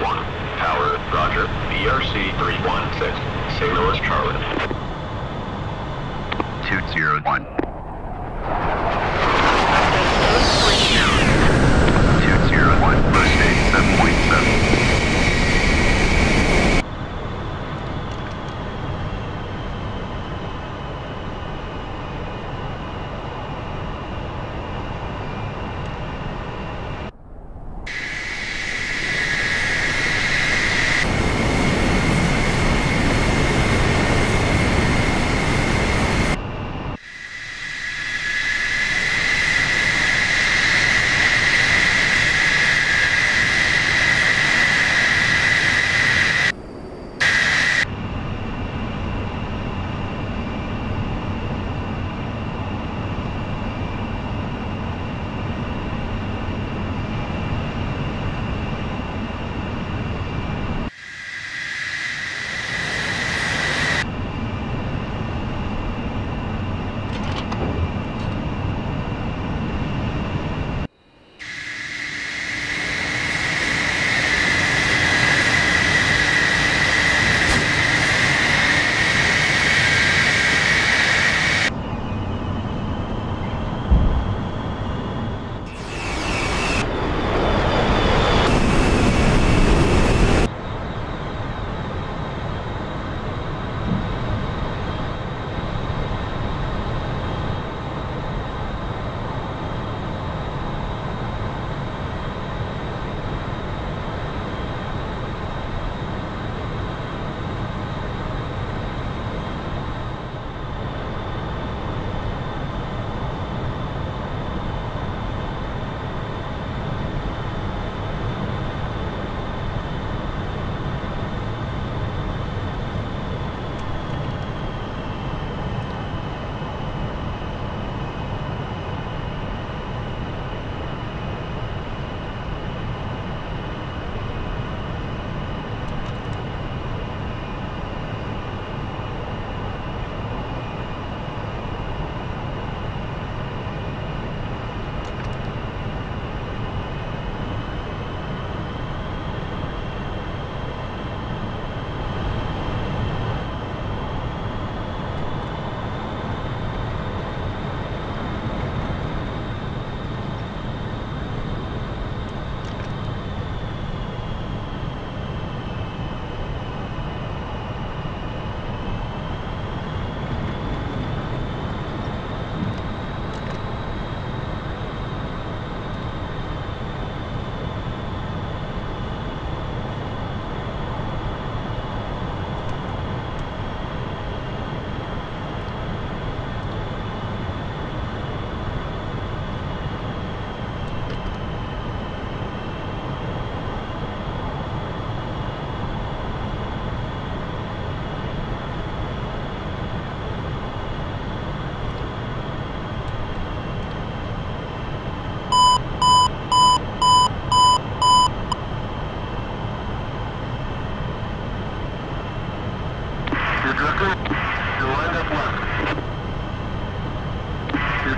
1. Tower, roger. BRC 316. Signal is Charlie. 201. 201,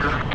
You're